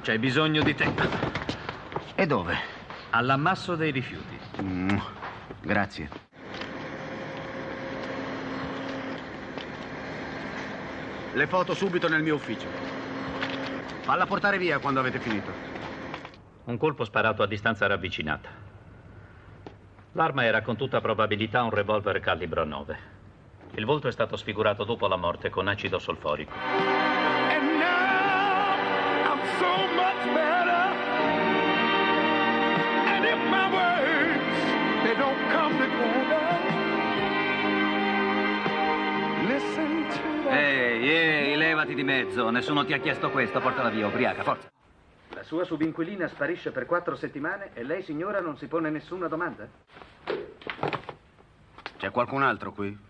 C'è bisogno di te. E dove? All'ammasso dei rifiuti. Mm, grazie. Le foto subito nel mio ufficio. Falla portare via quando avete finito. Un colpo sparato a distanza ravvicinata. L'arma era con tutta probabilità un revolver calibro 9. Il volto è stato sfigurato dopo la morte con acido solforico. Ehi, ehi, levati di mezzo. Nessuno ti ha chiesto questo. Portala via, ubriaca, forza. La sua subinquilina sparisce per quattro settimane e lei, signora, non si pone nessuna domanda? C'è qualcun altro qui?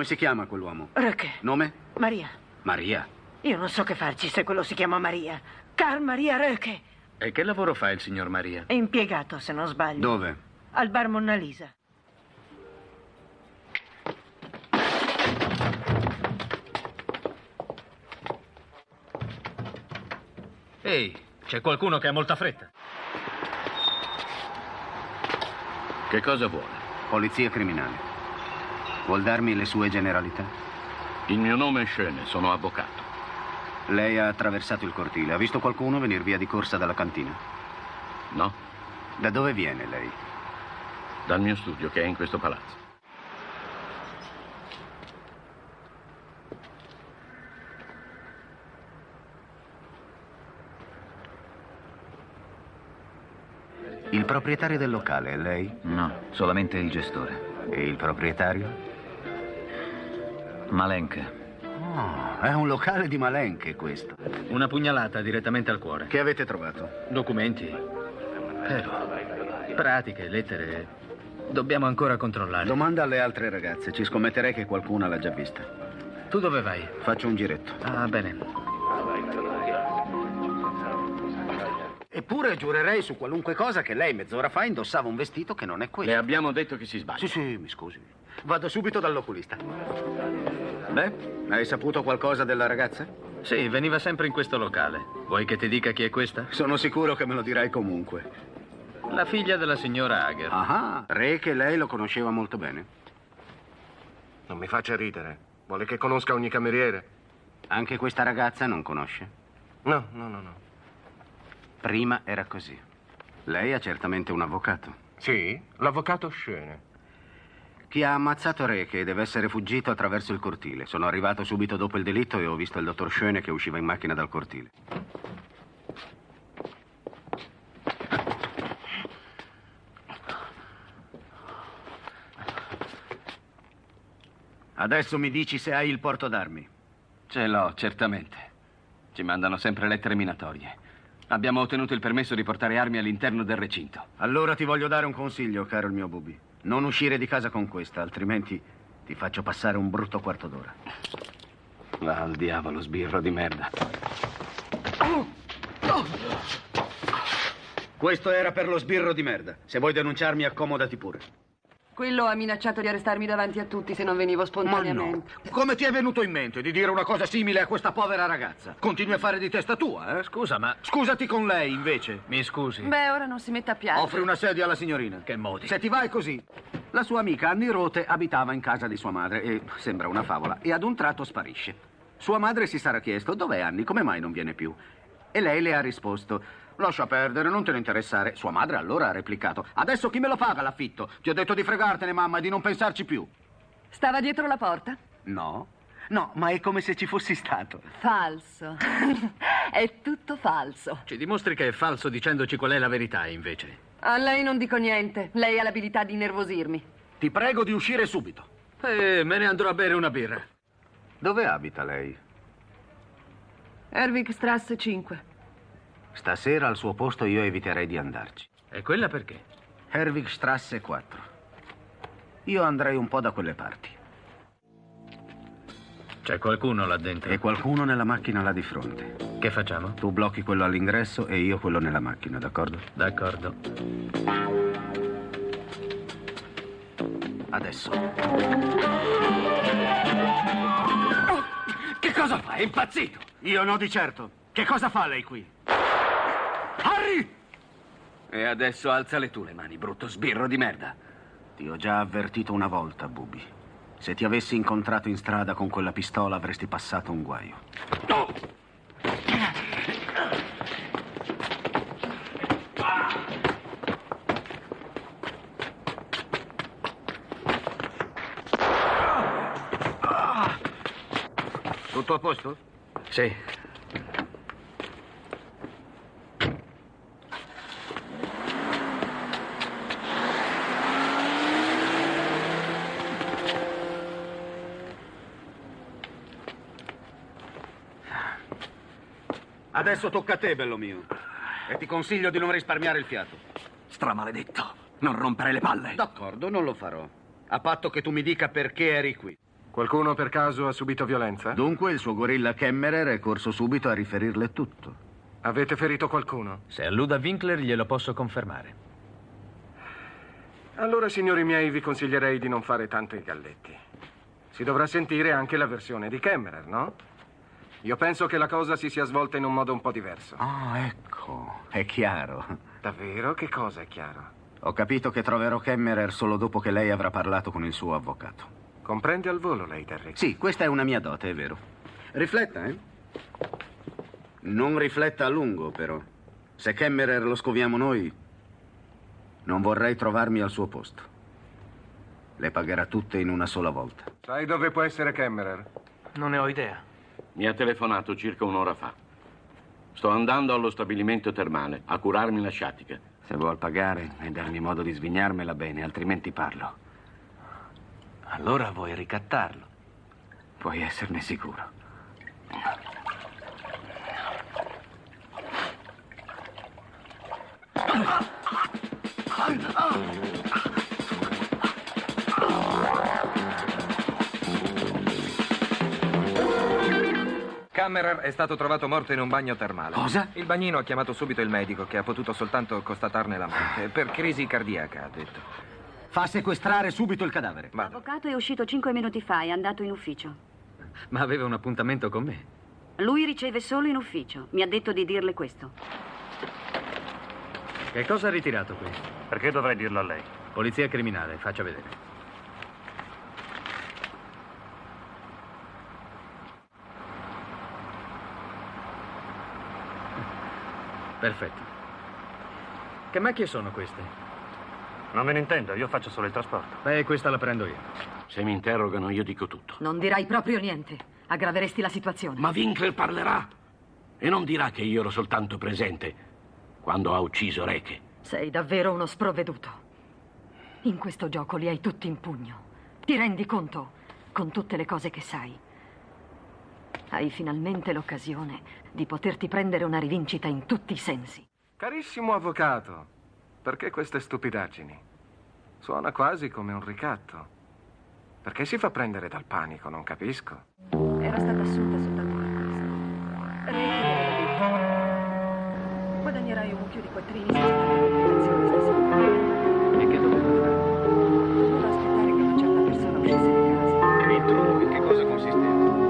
Come si chiama quell'uomo? Röcke, Nome? Maria. Maria. Io non so che farci se quello si chiama Maria. Carl Maria Röcke. E che lavoro fa il signor Maria? È impiegato, se non sbaglio. Dove? Al bar Monna Lisa. Ehi, c'è qualcuno che ha molta fretta. Che cosa vuole? Polizia criminale. Vuol darmi le sue generalità? Il mio nome è Scene, sono avvocato. Lei ha attraversato il cortile. Ha visto qualcuno venire via di corsa dalla cantina? No? Da dove viene lei? Dal mio studio, che è in questo palazzo. Il proprietario del locale è lei? No, solamente il gestore. E il proprietario? Malenke. Oh, è un locale di Malenche questo. Una pugnalata direttamente al cuore. Che avete trovato? Documenti. Eh, pratiche, lettere. Dobbiamo ancora controllare. Domanda alle altre ragazze. Ci scommetterei che qualcuna l'ha già vista. tu dove vai? Faccio un giretto. Ah, bene. Eppure giurerei su qualunque cosa che lei mezz'ora fa indossava un vestito che non è quello. Le abbiamo detto che si sbaglia. Sì, sì, mi scusi. Vado subito dall'oculista. Beh, hai saputo qualcosa della ragazza? Sì, veniva sempre in questo locale. Vuoi che ti dica chi è questa? Sono sicuro che me lo dirai comunque. La figlia della signora Hager. Ah, Re che lei lo conosceva molto bene. Non mi faccia ridere. Vuole che conosca ogni cameriere? Anche questa ragazza non conosce? No, no, no, no. Prima era così. Lei ha certamente un avvocato. Sì, l'avvocato Scene. Chi ha ammazzato Re che deve essere fuggito attraverso il cortile. Sono arrivato subito dopo il delitto e ho visto il dottor Schöne che usciva in macchina dal cortile. Adesso mi dici se hai il porto d'armi. Ce l'ho, certamente. Ci mandano sempre lettere minatorie. Abbiamo ottenuto il permesso di portare armi all'interno del recinto. Allora ti voglio dare un consiglio, caro il mio Bubi. Non uscire di casa con questa, altrimenti ti faccio passare un brutto quarto d'ora. Va al diavolo, sbirro di merda. Questo era per lo sbirro di merda. Se vuoi denunciarmi, accomodati pure. Quello ha minacciato di arrestarmi davanti a tutti se non venivo Ma spontaneamente. no. Come ti è venuto in mente di dire una cosa simile a questa povera ragazza? Continui a fare di testa tua, eh? Scusa, ma Scusati con lei, invece. mi scusi. Beh, ora non si metta a piangere. Offri una sedia alla signorina. Che modi? Se ti vai così. La sua amica Anni Rote abitava in casa di sua madre e sembra una favola e ad un tratto sparisce. Sua madre si sarà chiesto dov'è Anni, come mai non viene più? E lei le ha risposto lascia perdere, non te ne interessare. Sua madre allora ha replicato adesso chi me lo paga l'affitto? Ti ho detto di fregartene mamma e di non pensarci più. Stava dietro la porta? No, no, ma è come se ci fossi stato. Falso. è tutto falso. Ci dimostri che è falso dicendoci qual è la verità, invece. A lei non dico niente. Lei ha l'abilità di nervosirmi. Ti prego di uscire subito. Eh, me ne andrò a bere una birra. Dove abita lei? Erwig Strasse 5. Stasera al suo posto io eviterei di andarci. E quella perché? Herwigstrasse 4. Io andrei un po' da quelle parti. C'è qualcuno là dentro. E qualcuno nella macchina là di fronte. Che facciamo? Tu blocchi quello all'ingresso e io quello nella macchina, d'accordo? D'accordo. Adesso. Che cosa fa? È impazzito! Io no di certo. Che cosa fa lei qui? Harry! E adesso alzale tu le mani, brutto sbirro di merda. Ti ho già avvertito una volta, Bubi. Se ti avessi incontrato in strada con quella pistola avresti passato un guaio. Tutto a posto? Sì. Adesso tocca a te, bello mio. E ti consiglio di non risparmiare il fiato. Stramaledetto. Non rompere le palle. D'accordo, non lo farò. A patto che tu mi dica perché eri qui. Qualcuno per caso ha subito violenza? Dunque il suo gorilla Kemmerer è corso subito a riferirle tutto. Avete ferito qualcuno? Se alluda Winkler glielo posso confermare. Allora, signori miei, vi consiglierei di non fare tanto i galletti. Si dovrà sentire anche la versione di Kemmerer, no? Io penso che la cosa si sia svolta in un modo un po' diverso. Ah, ecco. È chiaro. Davvero? Che cosa è chiaro? Ho capito che troverò Kemmerer solo dopo che lei avrà parlato con il suo avvocato. Comprende al volo lei, Derrick? Sì, questa è una mia dote, è vero. Rifletta, eh? Non rifletta a lungo, però. Se Kemmerer lo scoviamo noi, non vorrei trovarmi al suo posto. Le pagherà tutte in una sola volta. Sai dove può essere Kemmerer? Non ne ho idea. Mi ha telefonato circa un'ora fa. Sto andando allo stabilimento termale a curarmi la sciatica. Se vuol pagare e darmi modo di svignarmela bene, altrimenti parlo. Allora vuoi ricattarlo? Puoi esserne sicuro. Kammerer è stato trovato morto in un bagno termale. Cosa? Il bagnino ha chiamato subito il medico, che ha potuto soltanto constatarne la morte. Per crisi cardiaca, ha detto. Fa sequestrare subito il cadavere. Vado. L'avvocato è uscito cinque minuti fa, è andato in ufficio. Ma aveva un appuntamento con me. Lui riceve solo in ufficio. Mi ha detto di dirle questo. Che cosa ha ritirato qui? Perché dovrei dirlo a lei? Polizia criminale, faccia vedere. Perfetto. Che macchie sono queste? Non me ne intendo, io faccio solo il trasporto. Beh, questa la prendo io. Se mi interrogano io dico tutto. Non dirai proprio niente. Aggraveresti la situazione. Ma Winkler parlerà e non dirà che io ero soltanto presente quando ha ucciso Reche. Sei davvero uno sprovveduto. In questo gioco li hai tutti in pugno. Ti rendi conto? Con tutte le cose che sai. Hai finalmente l'occasione di poterti prendere una rivincita in tutti i sensi. Carissimo avvocato, perché queste stupidaggini? Suona quasi come un ricatto. Perché si fa prendere dal panico, non capisco. Era stata assunta soltanto gliel'aveva detto. Guadagnerai un mucchio di quattrini se stasera. E che doveva fare? Doveva aspettare che una certa persona uscisse di casa. Il trucco in che cosa consisteva?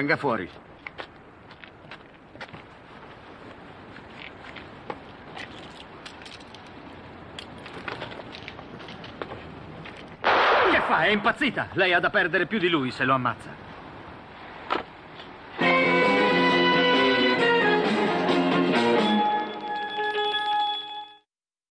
Venga fuori. Che fa? È impazzita. Lei ha da perdere più di lui se lo ammazza.